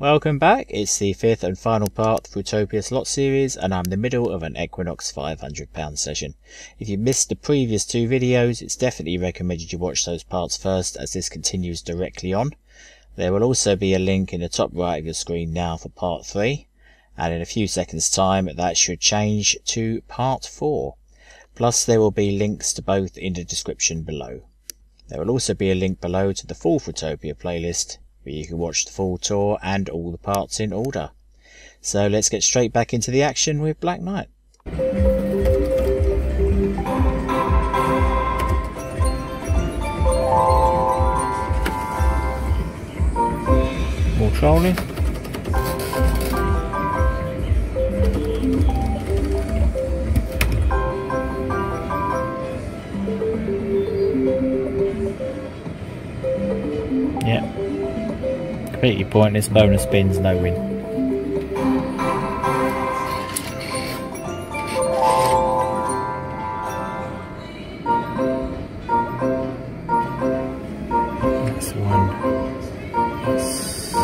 Welcome back, it's the fifth and final part of the Fruitopia slot series and I'm in the middle of an Equinox £500 session. If you missed the previous two videos, it's definitely recommended you watch those parts first as this continues directly on. There will also be a link in the top right of your screen now for part 3 and in a few seconds time that should change to part 4. Plus there will be links to both in the description below. There will also be a link below to the full Fruitopia playlist where you can watch the full tour and all the parts in order. So let's get straight back into the action with Black Knight. More trolling. Completely pointless bonus spins, no win. That's one. That's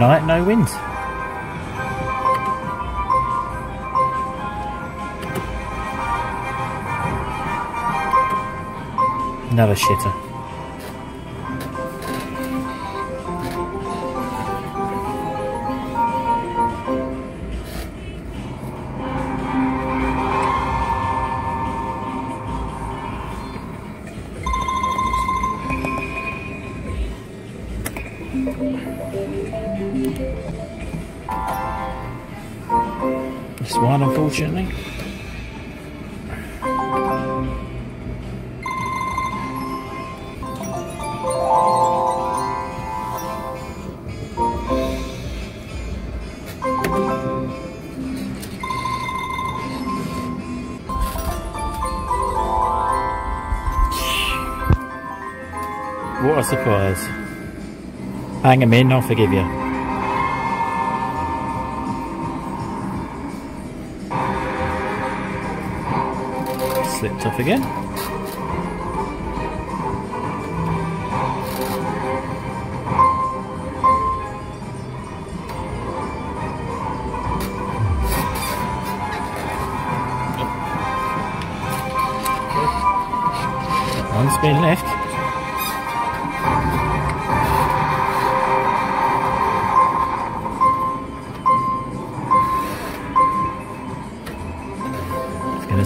Night, no wind. Another shitter. Surprise. Hang him in, I'll forgive you. Slipped off again. One spin left.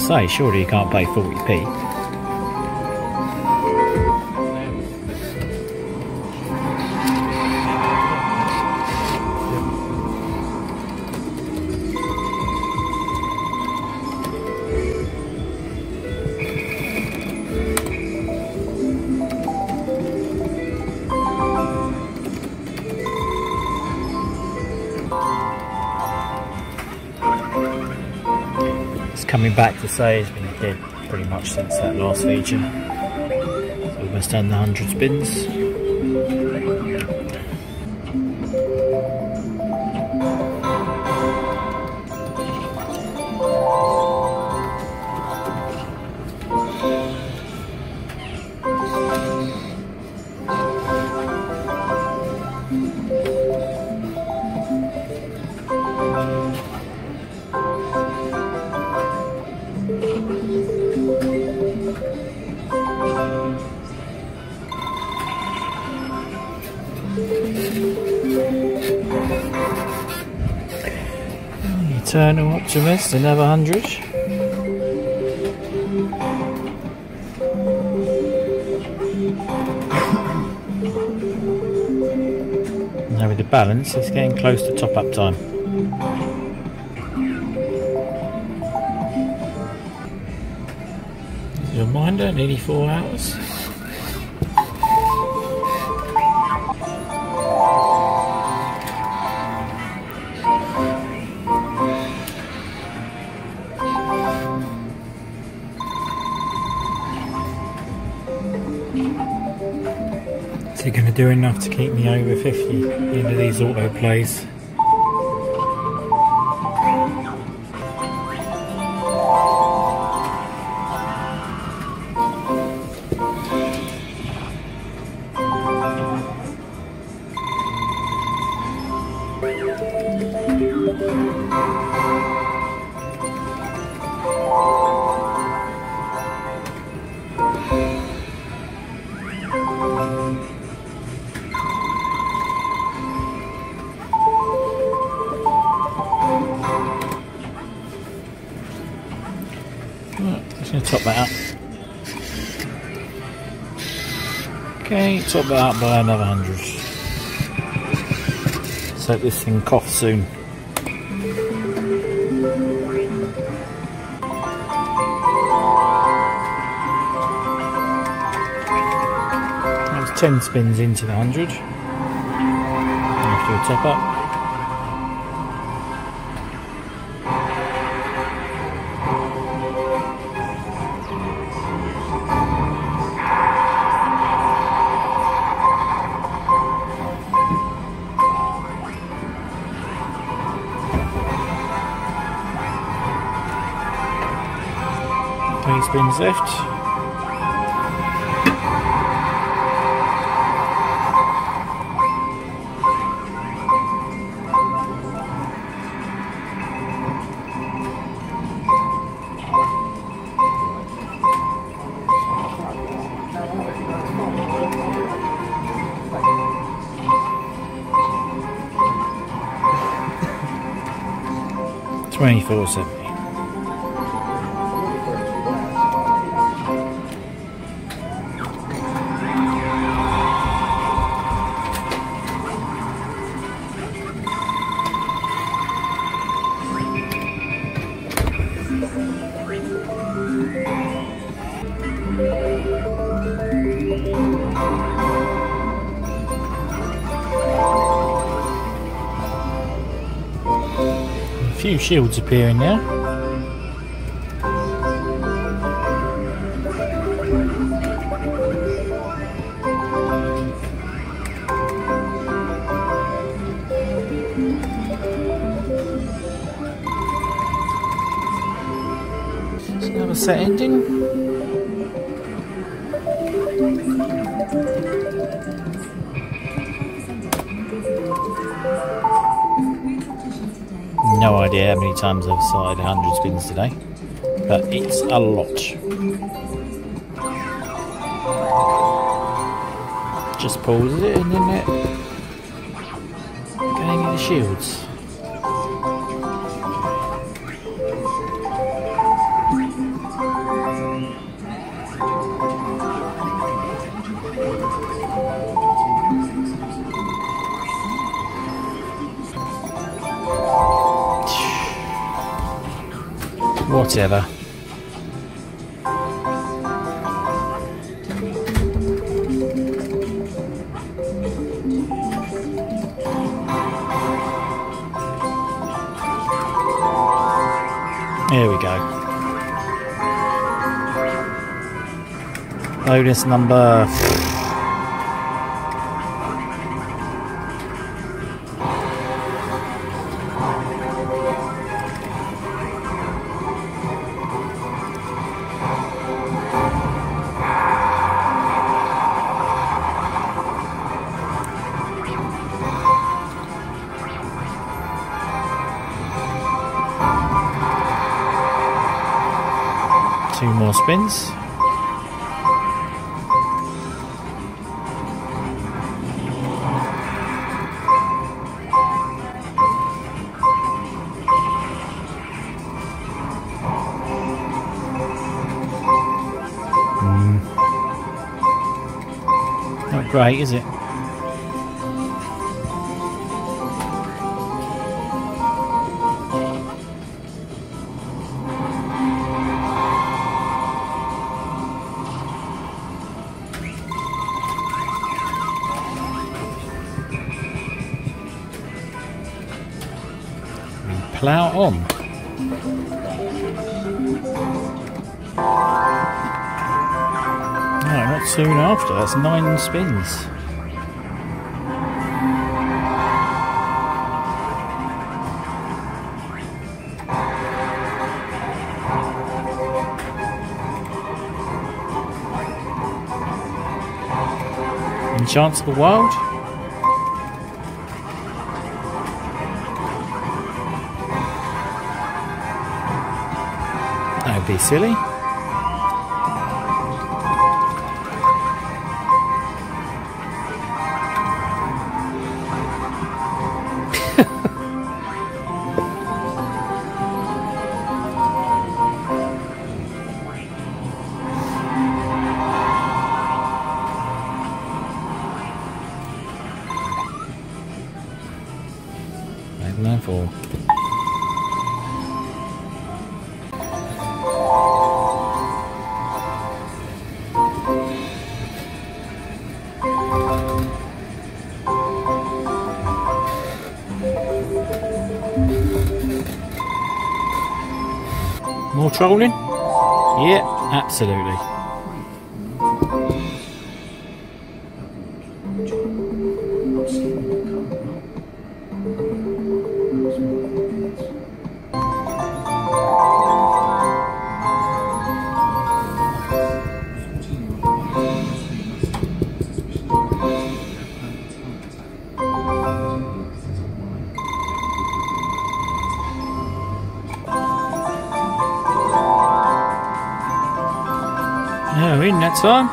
Say, surely you can't pay 40p. Say he's been dead pretty much since that last feature. So almost done the 100 spins. Eternal Optimist, another 100. Now with the balance, it's getting close to top up time. Reminder, nearly four hours. Enough to keep me over 50 into these auto plays? Top that up. Okay, top that up by another 100. So this thing coughs soon. That was 10 spins into the 100. After a top up. Left. Twenty-four seventy. Shields appearing there. Times I've started 100 spins today, but it's a lot. Just pauses it and then it going in the shields. Whatever. There we go. Bonus number Spins. Hmm. Not great, is it? After. That's nine spins. Enchants of the Wild? That would be silly. Trolling? Yeah, absolutely. Yeah, we're in that time.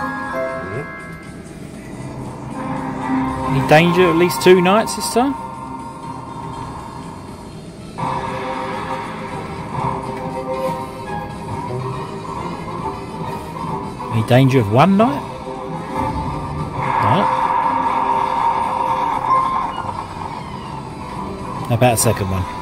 Any danger at least two knights this time? Any danger of one knight? No. About a second one?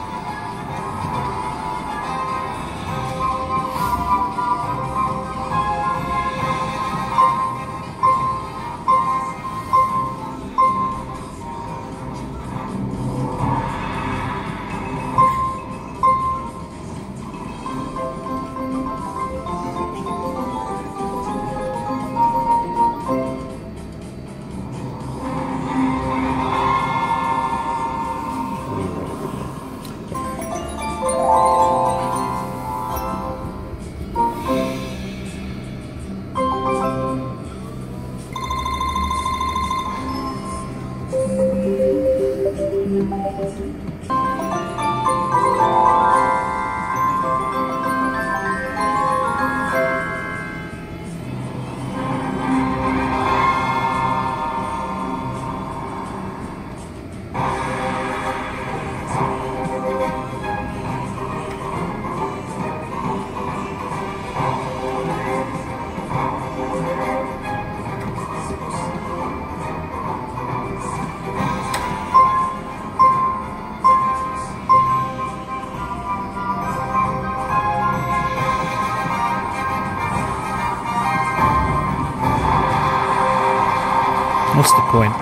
Point?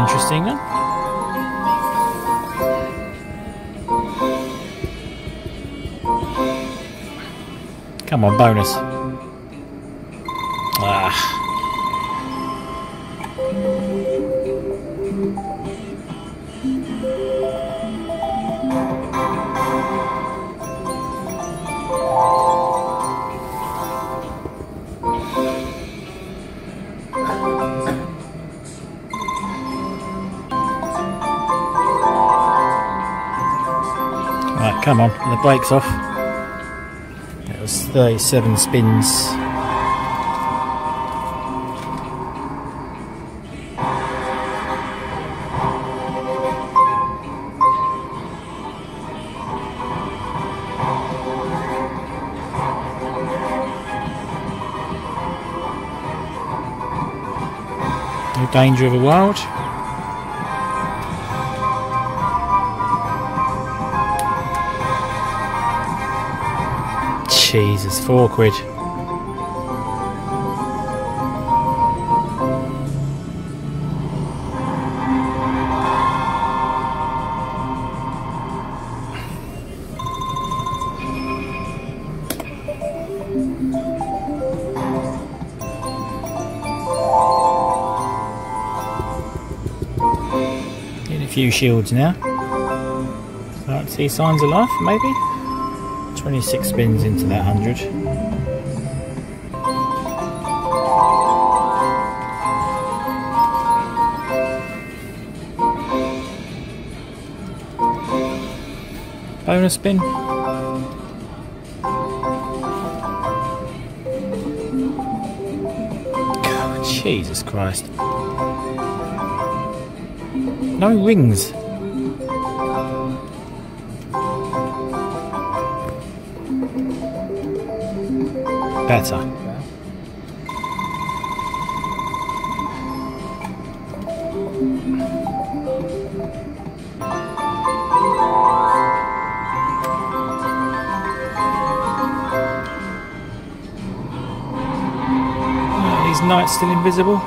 Interesting. Come on, bonus. Come on, the brakes off. That was 37 spins. No danger of a wild. Jesus, four quid. Getting a few shields now. Start to see signs of life, maybe? 26 spins into that 100. Bonus spin. God, oh, Jesus Christ. No rings. Better. These knights still invisible?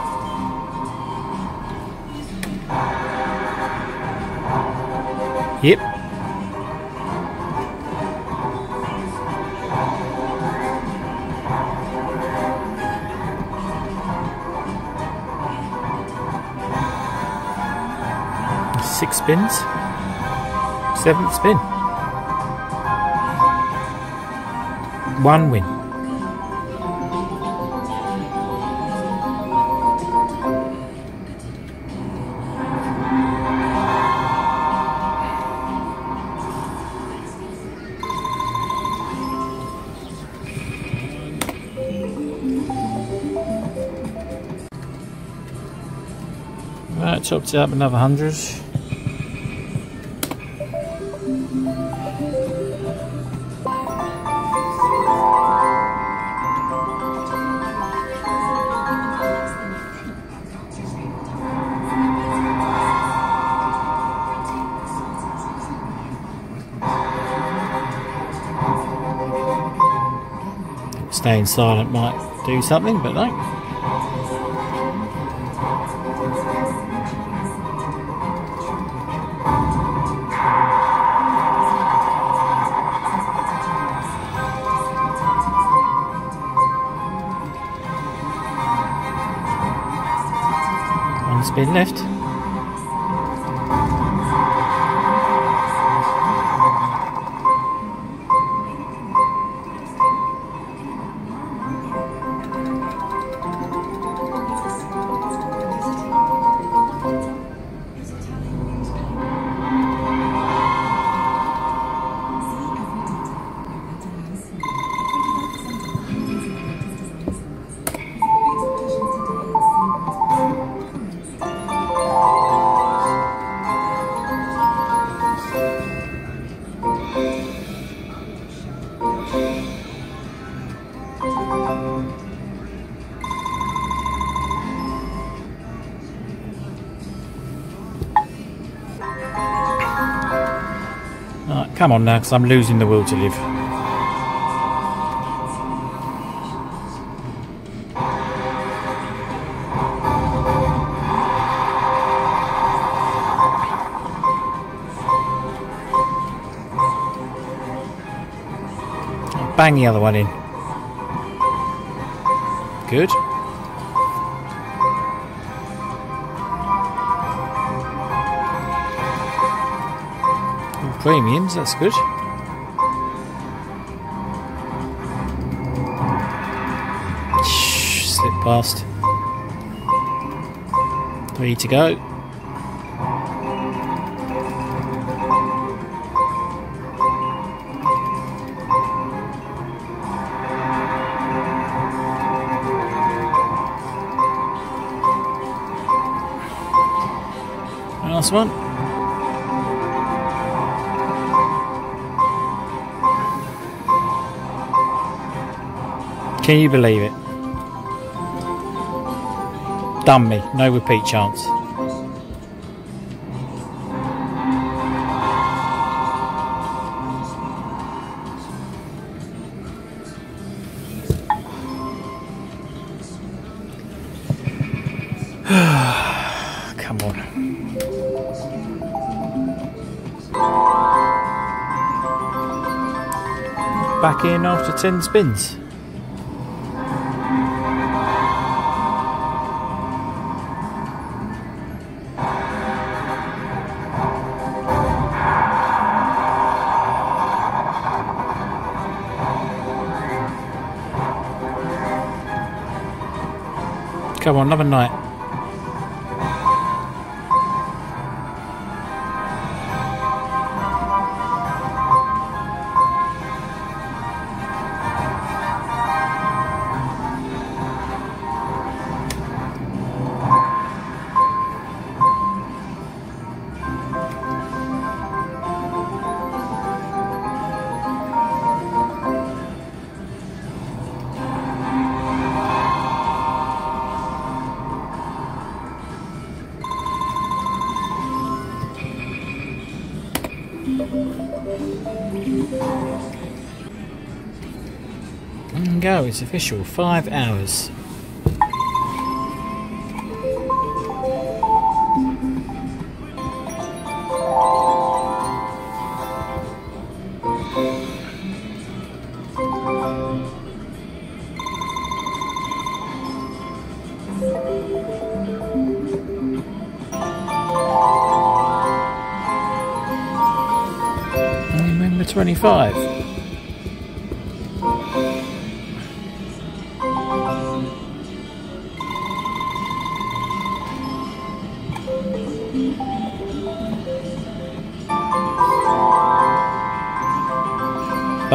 Yep. Spins. Seventh spin. One win. Right, chopped it up another hundred. Staying silent might do something, but no. Spin left. Come on now, because I'm losing the will to live. Bang the other one in. Good. Premiums, that's good. Shh, slip past. Three to go. Last one. Can you believe it? Done me. No repeat chance. Come on. Back in after 10 spins. Come on, another knight. Go, it's official, five hours. Remember 25.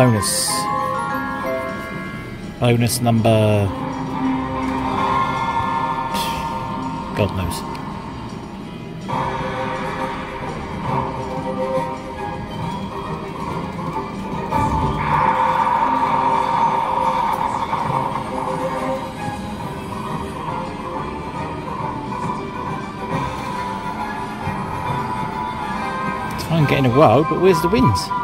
Bonus. Bonus number... God knows. Try and get in a row, but where's the wins?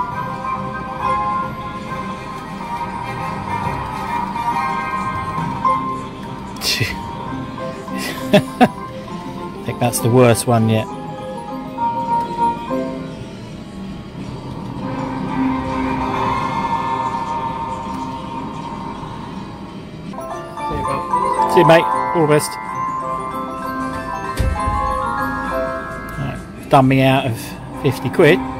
That's the worst one yet. See you, mate. All the best. Right, done me out of 50 quid.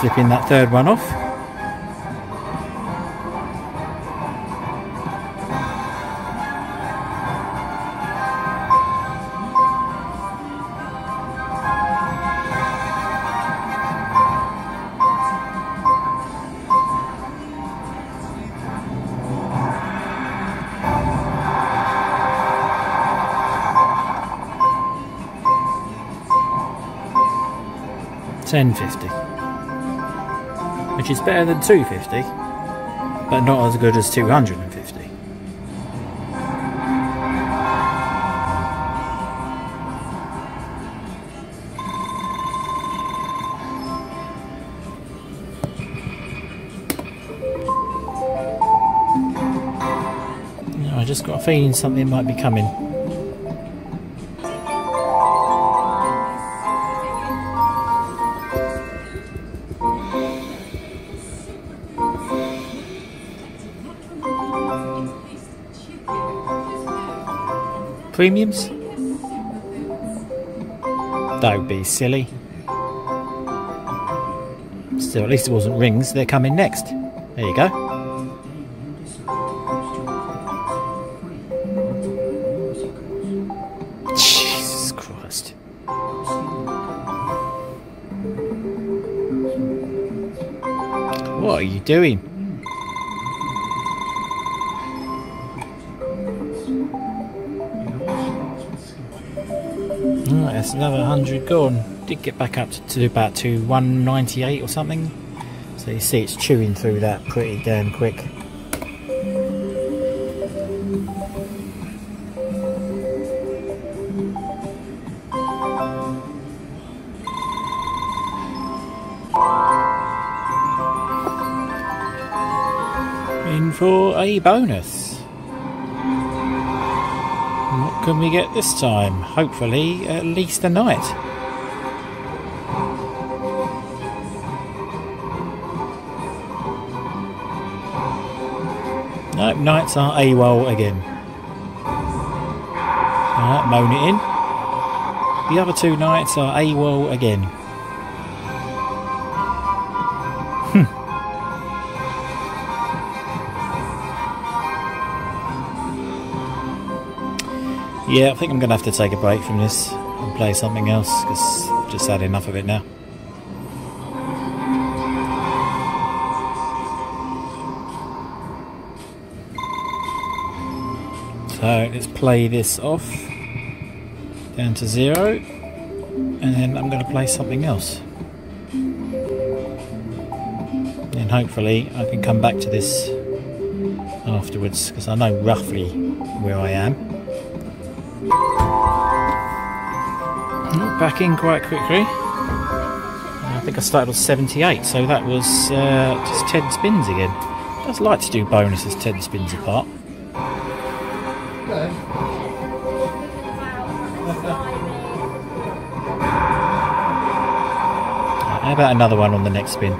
Slipping that third one off. Ten fifty which is better than 250. but not as good as 250. I just got a feeling something might be coming. Premiums? Don't be silly. So at least it wasn't rings. They're coming next. There you go. What are you doing? Another hundred gone. Did get back up to, to about to 198 or something. So you see it's chewing through that pretty damn quick. In for a bonus. Can we get this time? Hopefully, at least a knight. Nope, knights are AWOL again. Alright, moan it in. The other two knights are AWOL again. Yeah, I think I'm going to have to take a break from this and play something else because I've just had enough of it now. So let's play this off down to zero and then I'm going to play something else. And hopefully I can come back to this afterwards because I know roughly where I am. Back in quite quickly. I think I started on 78, so that was uh, just 10 spins again. I just like to do bonuses 10 spins apart. How about another one on the next spin?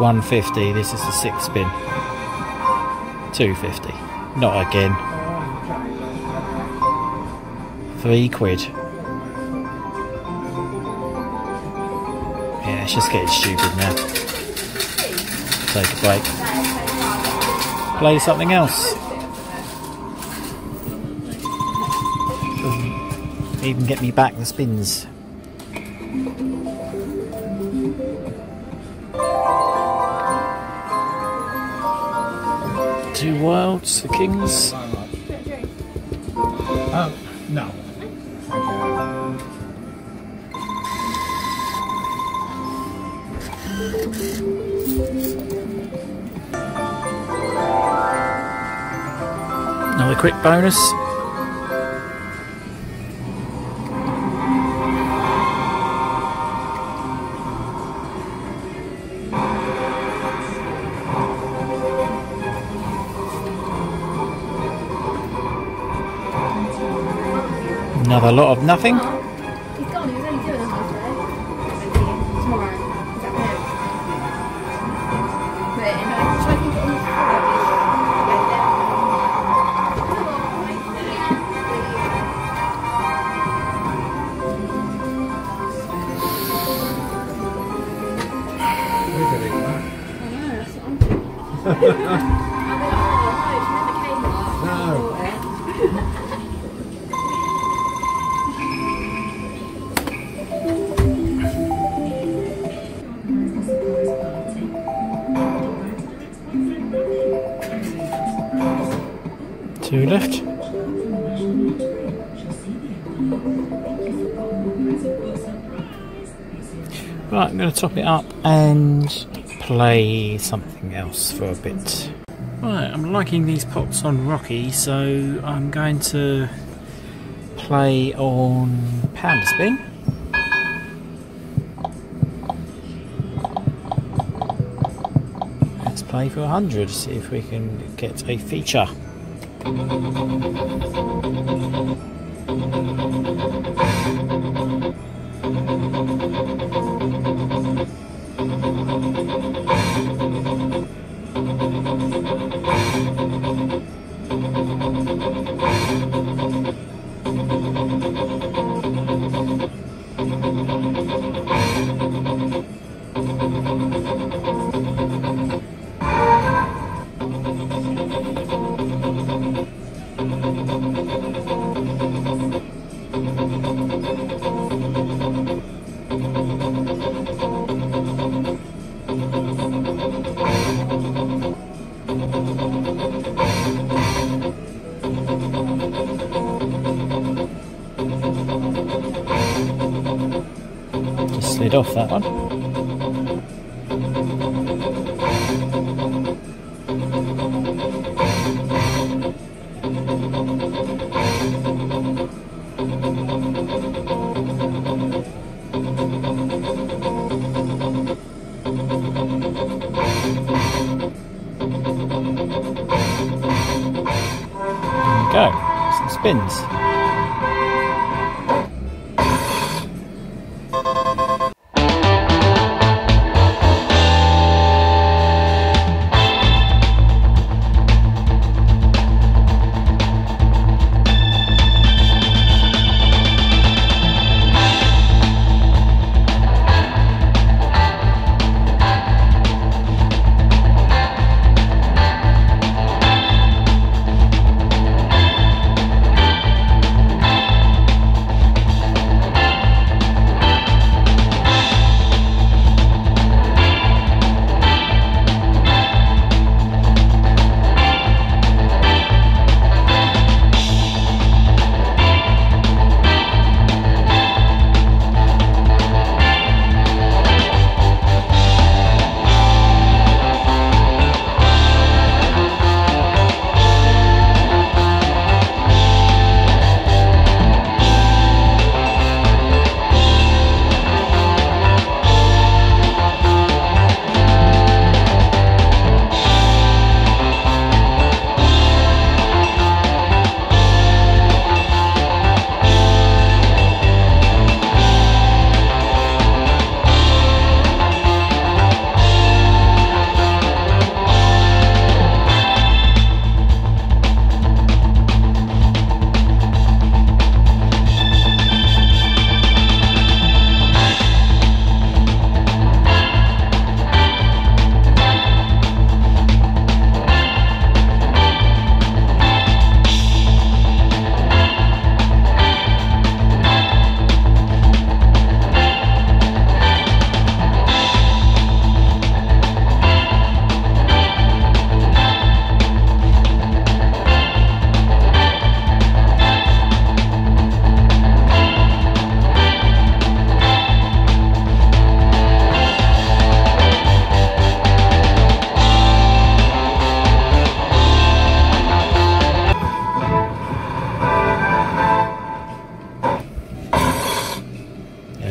150, this is the sixth spin. 250. Not again. Three quid. Yeah, it's just getting stupid now. Take a break. Play something else. Even get me back the spins. Two wilds, the kings. Oh, no. Another quick bonus. Another lot of nothing. going to top it up and play something else for a bit. Right, I'm liking these pots on Rocky, so I'm going to play on Pounder Spin. Let's play for 100, see if we can get a feature. Just slid off that one. Spins.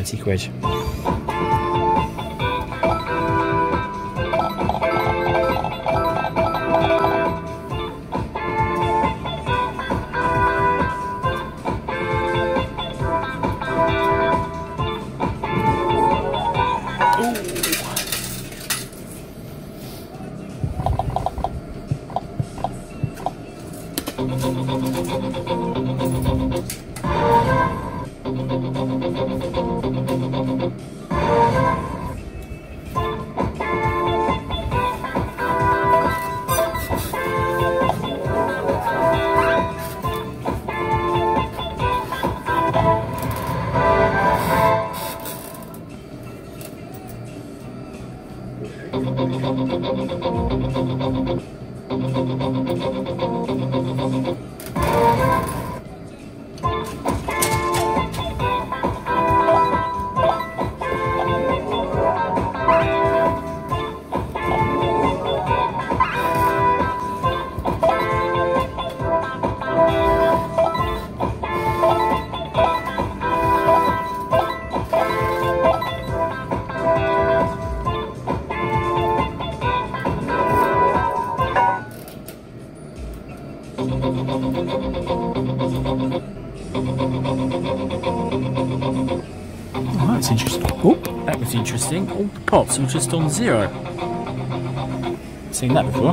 Thirty Oh, that's interesting. Oh, that was interesting. All the pots were just on zero. Seen that before.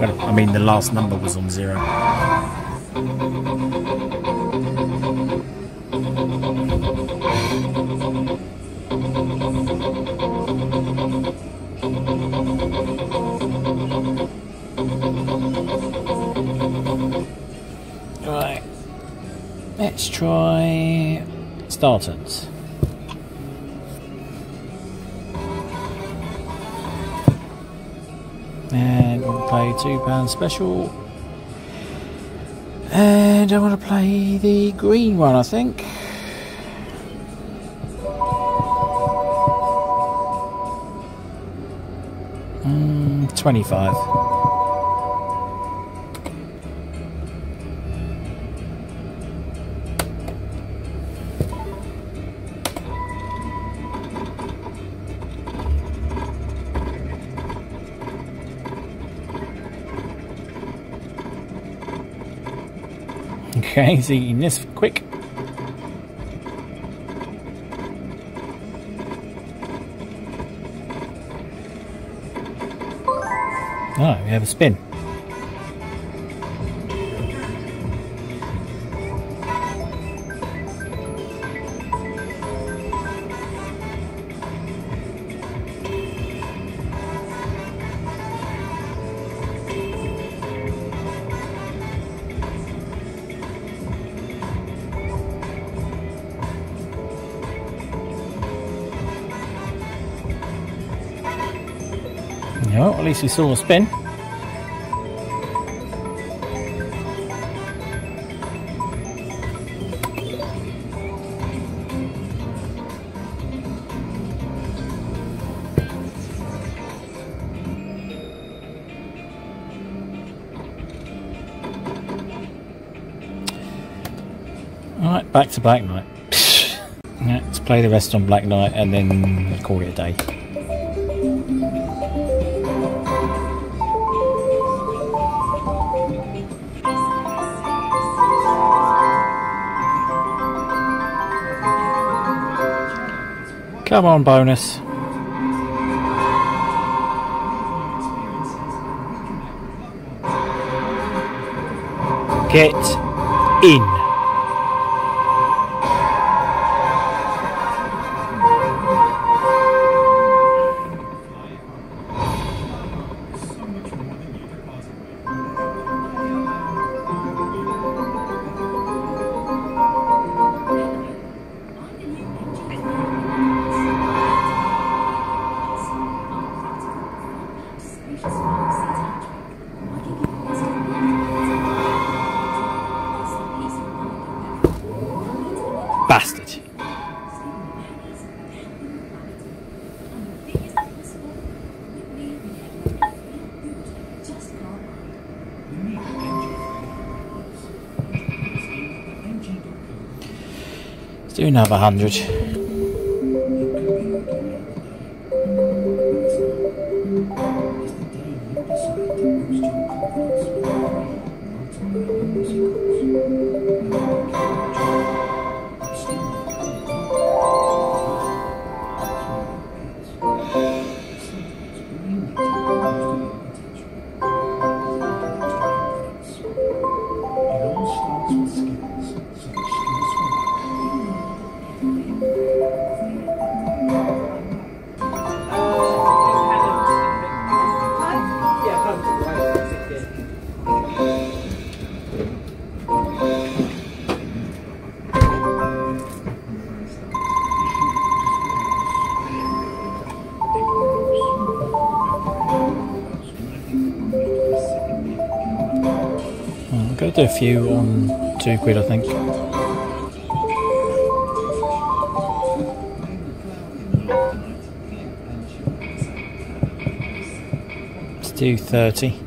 Well, I mean, the last number was on zero. Let's try Star Turns. And we'll play £2 special. And I want to play the green one, I think. Mm, 25. Okay, he's eating this quick. Oh, we have a spin. At least we saw a spin. Alright, back to Black Knight. let's play the rest on Black Knight and then call it a day. Come on, bonus. Get in. Do another hundred. I'm going to do a few um, on two quid, I think. Let's do 30.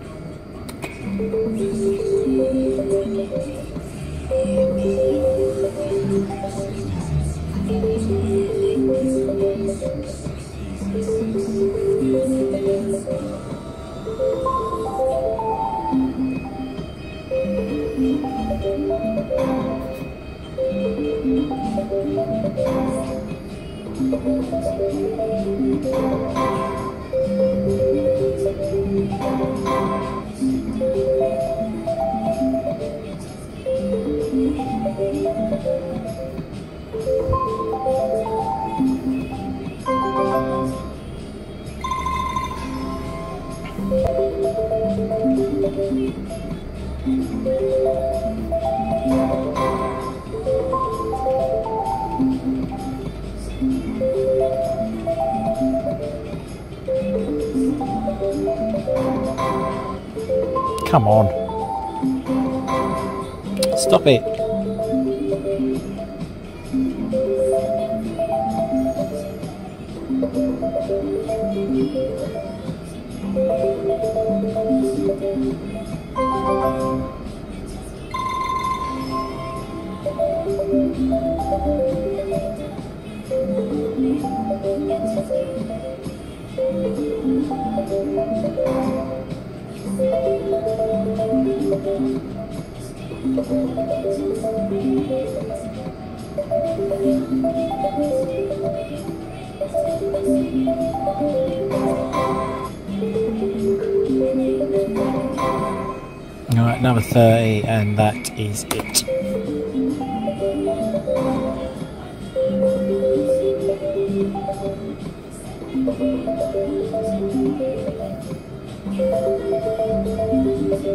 Alright, number 30, and that is it.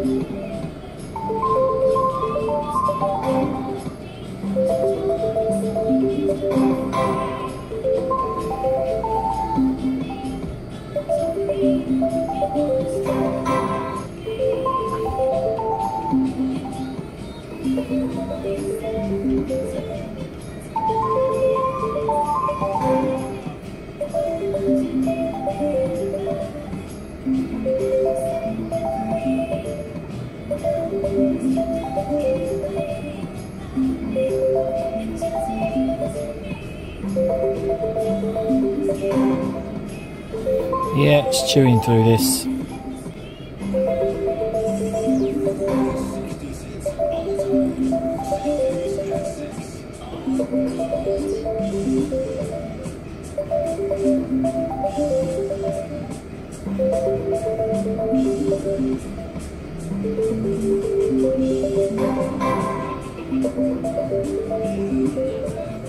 Thank you. Yeah, it's chewing through this.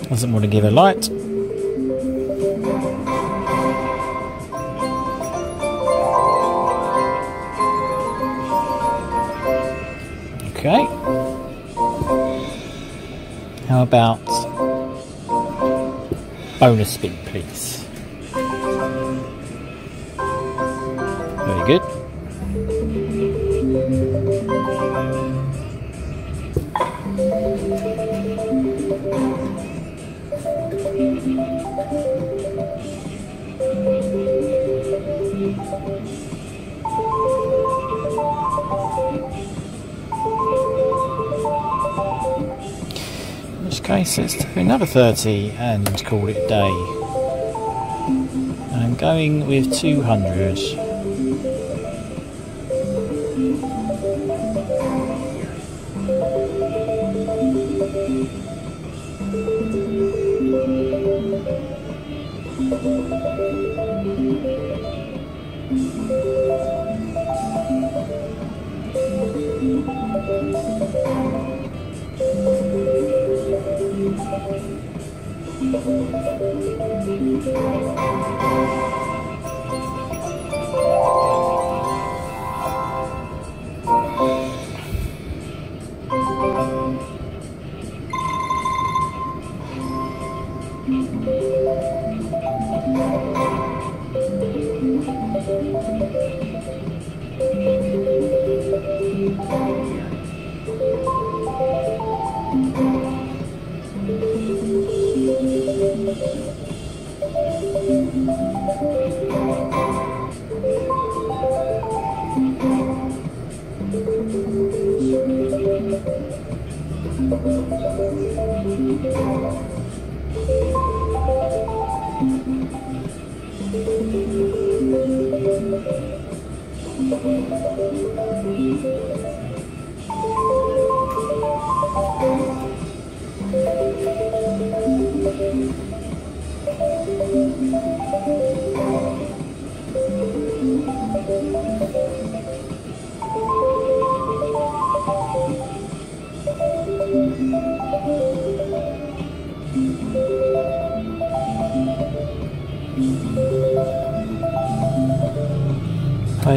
Doesn't want to give a light. Okay. How about bonus spin, please? Another 30 and call it day. I'm going with 200.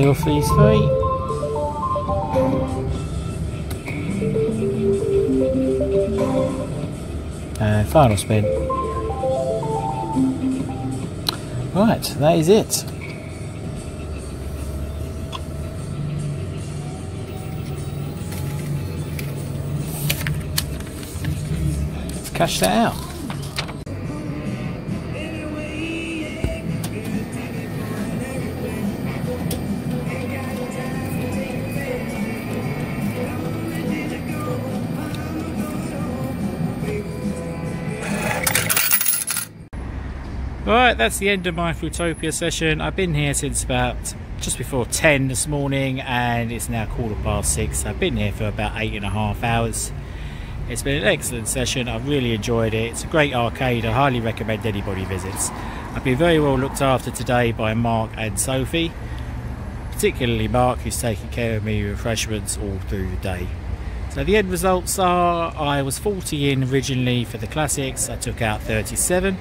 Off these three. And final spin. Right, that is it. Let's cash that out. That's the end of my Fruitopia session. I've been here since about just before 10 this morning and it's now quarter past 6. I've been here for about eight and a half hours. It's been an excellent session. I've really enjoyed it. It's a great arcade. I highly recommend anybody visits. I've been very well looked after today by Mark and Sophie. Particularly Mark who's taking care of me refreshments all through the day. So the end results are I was 40 in originally for the classics. I took out 37.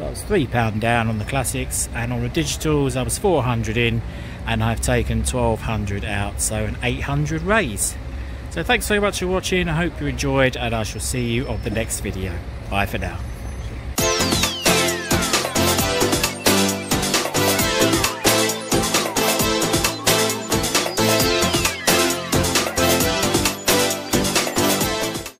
So I was £3 down on the classics and on the digitals I was 400 in and I've taken 1200 out so an 800 raise. So thanks very much for watching I hope you enjoyed and I shall see you on the next video. Bye for now.